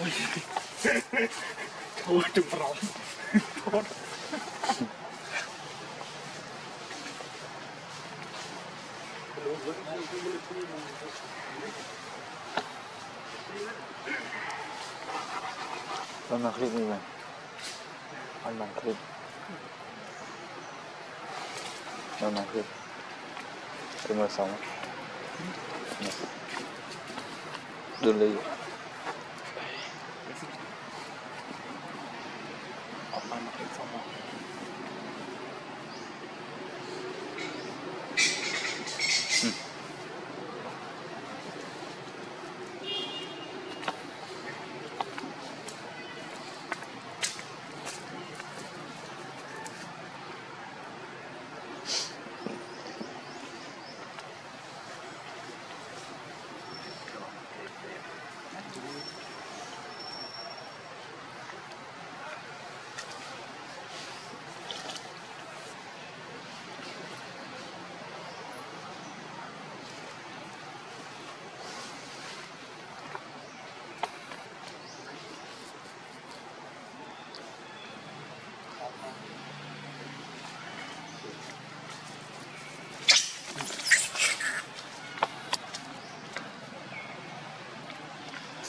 Thôi Thôi đừng rộng Thôi มันมาคลิปนี้ไหมมันมาคลิปมันมาคลิปเป็นมาสองดูเลย ออกมามาเป็นสอง สบายดิได้ใส่ใส่ เจ็บ ประสดแล้ว It's a lot.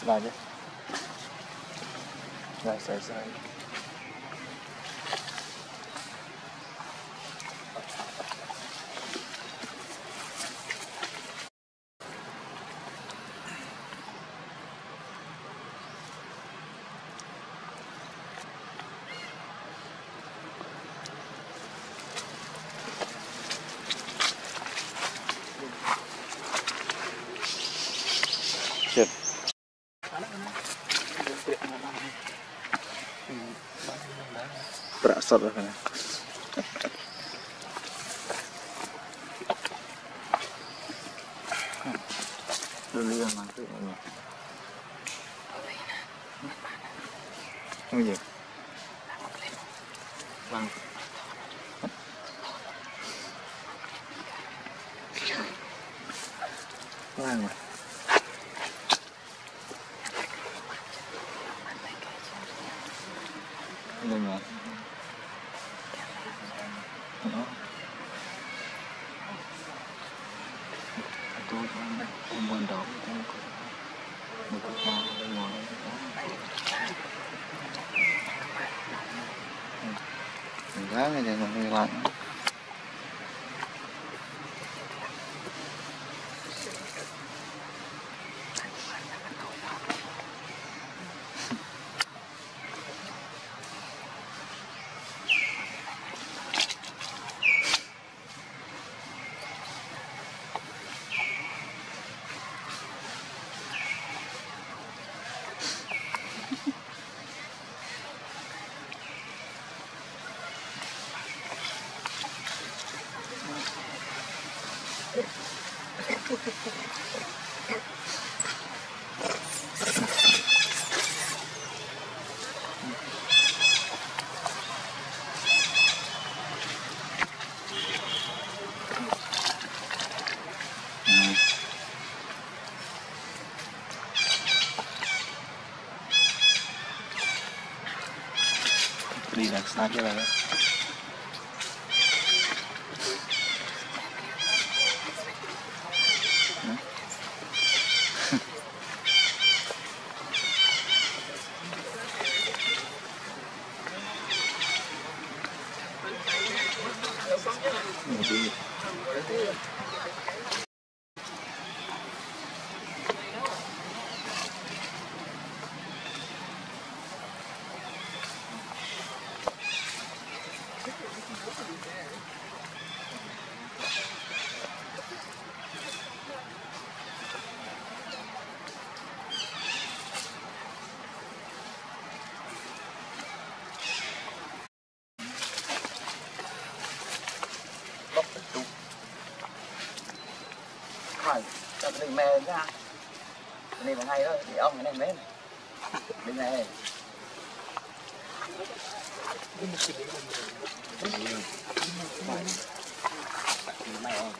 Sniper. Nice, nice, nice. Good. Berasal. Dulu yang masuk ini iya. Bang. Bang. của nó tôi không muốn đó cũng có một cái cao bên ngoài đó giá thì còn hơi lạnh. 发出来了。Cái này mè ra cái này mà hay đó thì ông cái này mến bên này mày không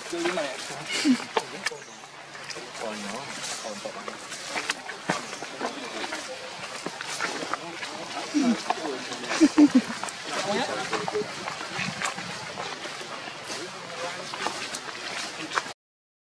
特别厉害，哈哈。